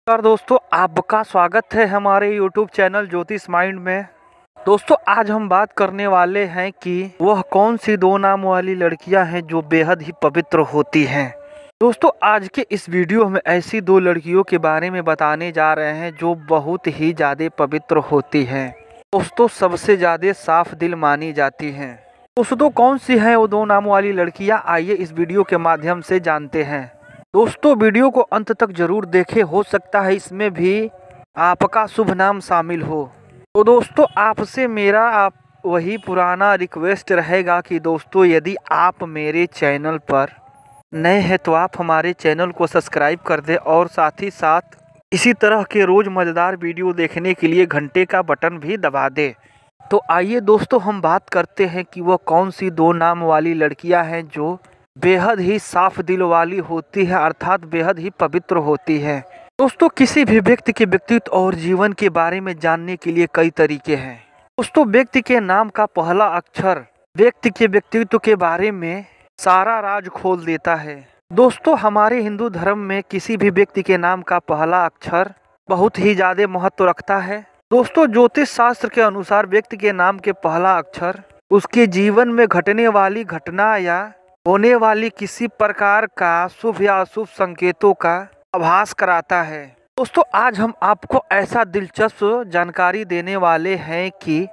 नमस्कार दोस्तों, आपका स्वागत है हमारे YouTube चैनल ज्योतिष माइंड में। दोस्तों, आज हम बात करने वाले हैं कि वह कौन सी दो नाम वाली लड़कियाँ हैं जो बेहद ही पवित्र होती हैं। दोस्तों, आज के इस वीडियो में ऐसी दो लड़कियों के बारे में बताने जा रहे हैं जो बहुत ही ज़्यादा पवित्र होती हैं। दोस्तों, सबसे ज़्यादा साफ़ दिल मानी जाती हैं। दोस्तों कौन सी हैं वो दो नाम वाली लड़कियाँ? आइए इस वीडियो के माध्यम से जानते हैं। दोस्तों, वीडियो को अंत तक ज़रूर देखें। हो सकता है इसमें भी आपका शुभ नाम शामिल हो। तो दोस्तों, आपसे मेरा आप वही पुराना रिक्वेस्ट रहेगा कि दोस्तों, यदि आप मेरे चैनल पर नए हैं तो आप हमारे चैनल को सब्सक्राइब कर दें और साथ ही साथ इसी तरह के रोज़ मज़ेदार वीडियो देखने के लिए घंटे का बटन भी दबा दें। तो आइए दोस्तों, हम बात करते हैं कि वह कौन सी दो नाम वाली लड़कियाँ हैं जो बेहद ही साफ़ दिल वाली होती है, अर्थात बेहद ही पवित्र होती है। दोस्तों, किसी भी व्यक्ति के व्यक्तित्व और जीवन के बारे में जानने के लिए कई तरीके हैं। दोस्तों, व्यक्ति के नाम का पहला अक्षर व्यक्ति के व्यक्तित्व के बारे में सारा राज खोल देता है। दोस्तों, हमारे हिंदू धर्म में किसी भी व्यक्ति के नाम का पहला अक्षर बहुत ही ज़्यादा महत्व रखता है। दोस्तों ज्योतिष शास्त्र के अनुसार व्यक्ति के नाम के पहला अक्षर उसके जीवन में घटने वाली घटना या होने वाली किसी प्रकार का शुभ या अशुभ संकेतों का आभास कराता है। दोस्तों, आज हम आपको ऐसा दिलचस्प जानकारी देने वाले हैं कि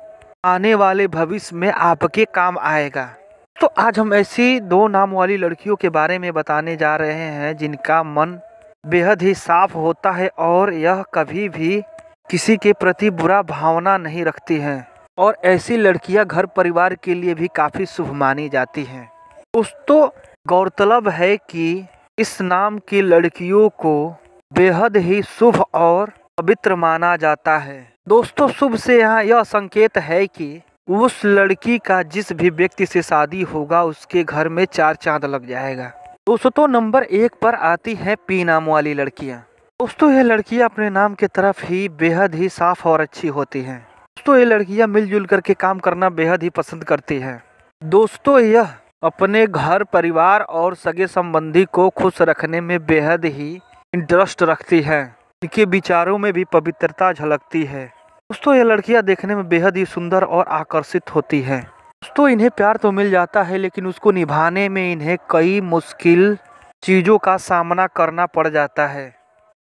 आने वाले भविष्य में आपके काम आएगा। तो आज हम ऐसी दो नाम वाली लड़कियों के बारे में बताने जा रहे हैं, जिनका मन बेहद ही साफ़ होता है और यह कभी भी किसी के प्रति बुरा भावना नहीं रखती हैं। और ऐसी लड़कियाँ घर परिवार के लिए भी काफ़ी शुभ मानी जाती हैं। दोस्तों गौरतलब है कि इस नाम की लड़कियों को बेहद ही शुभ और पवित्र माना जाता है। दोस्तों, शुभ से यहाँ यह संकेत है कि उस लड़की का जिस भी व्यक्ति से शादी होगा, उसके घर में चार चाँद लग जाएगा। दोस्तों, नंबर एक पर आती है पी नाम वाली लड़कियाँ। दोस्तों ये लड़कियाँ अपने नाम की तरफ़ ही बेहद ही साफ़ और अच्छी होती हैं। दोस्तों, ये लड़कियाँ मिलजुल करके काम करना बेहद ही पसंद करती हैं। दोस्तों, यह अपने घर, परिवार और सगे संबंधी को खुश रखने में बेहद ही इंटरेस्ट रखती है। इनके विचारों में भी पवित्रता झलकती है। दोस्तों, ये लड़कियाँ देखने में बेहद ही सुंदर और आकर्षित होती हैं। दोस्तों, इन्हें प्यार तो मिल जाता है, लेकिन उसको निभाने में इन्हें कई मुश्किल चीज़ों का सामना करना पड़ जाता है।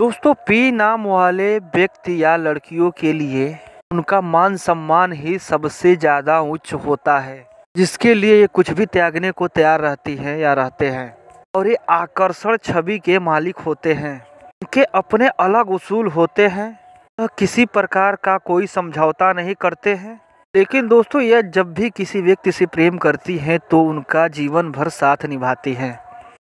दोस्तों, पी नाम वाले व्यक्ति या लड़कियों के लिए उनका मान सम्मान ही सबसे ज़्यादा उच्च होता है। जिसके लिए ये कुछ भी त्यागने को तैयार रहती है या रहते हैं। और ये आकर्षण छवि के मालिक होते हैं। इनके अपने अलग उसूल होते हैं। तो किसी प्रकार का कोई समझौता नहीं करते हैं। लेकिन दोस्तों, यह जब भी किसी व्यक्ति से प्रेम करती हैं तो उनका जीवन भर साथ निभाती हैं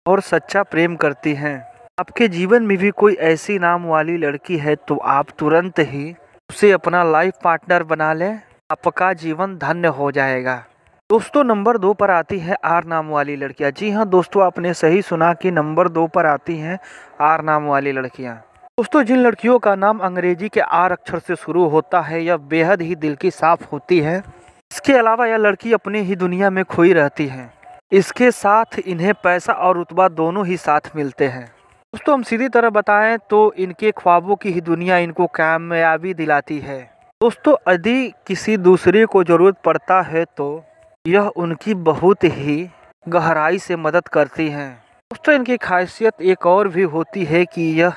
और सच्चा प्रेम करती हैं। आपके जीवन में भी कोई ऐसी नाम वाली लड़की है तो आप तुरंत ही उसे अपना लाइफ पार्टनर बना लें। आपका जीवन धन्य हो जाएगा। दोस्तों, नंबर दो पर आती है आर नाम वाली लड़कियाँ। जी हाँ दोस्तों, आपने सही सुना कि नंबर दो पर आती हैं आर नाम वाली लड़कियाँ। दोस्तों, जिन लड़कियों का नाम अंग्रेज़ी के आर अक्षर से शुरू होता है, यह बेहद ही दिल की साफ़ होती है। इसके अलावा यह लड़की अपनी ही दुनिया में खोई रहती है। इसके साथ इन्हें पैसा और रुतबा दोनों ही साथ मिलते हैं। दोस्तों, हम सीधी तरह बताएँ तो इनके ख्वाबों की ही दुनिया इनको कामयाबी दिलाती है। दोस्तों, यदि किसी दूसरे को ज़रूरत पड़ता है तो यह उनकी बहुत ही गहराई से मदद करती हैं। दोस्तों, इनकी खासियत एक और भी होती है कि यह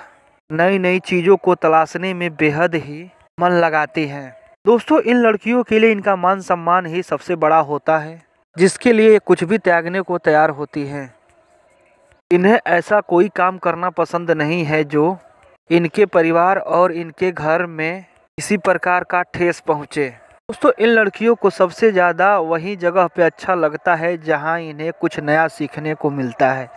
नई नई चीज़ों को तलाशने में बेहद ही मन लगाती हैं। दोस्तों, इन लड़कियों के लिए इनका मान सम्मान ही सबसे बड़ा होता है, जिसके लिए कुछ भी त्यागने को तैयार होती हैं। इन्हें ऐसा कोई काम करना पसंद नहीं है जो इनके परिवार और इनके घर में किसी प्रकार का ठेस पहुँचे। दोस्तों, इन लड़कियों को सबसे ज़्यादा वही जगह पे अच्छा लगता है जहाँ इन्हें कुछ नया सीखने को मिलता है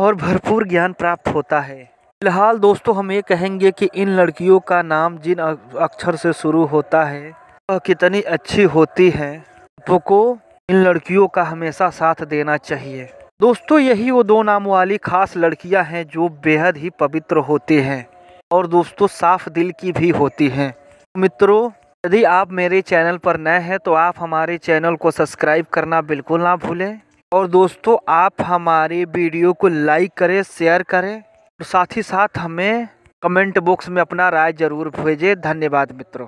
और भरपूर ज्ञान प्राप्त होता है। फ़िलहाल दोस्तों, हम ये कहेंगे कि इन लड़कियों का नाम जिन अक्षर से शुरू होता है, वह कितनी अच्छी होती है आपको इन लड़कियों का हमेशा साथ देना चाहिए। दोस्तों, यही वो दो नाम वाली खास लड़कियाँ हैं जो बेहद ही पवित्र होती हैं और दोस्तों, साफ़ दिल की भी होती हैं। मित्रों यदि आप मेरे चैनल पर नए हैं तो आप हमारे चैनल को सब्सक्राइब करना बिल्कुल ना भूलें। और दोस्तों, आप हमारे वीडियो को लाइक करें, शेयर करें, और साथ ही साथ हमें कमेंट बॉक्स में अपना राय ज़रूर भेजें। धन्यवाद मित्रों।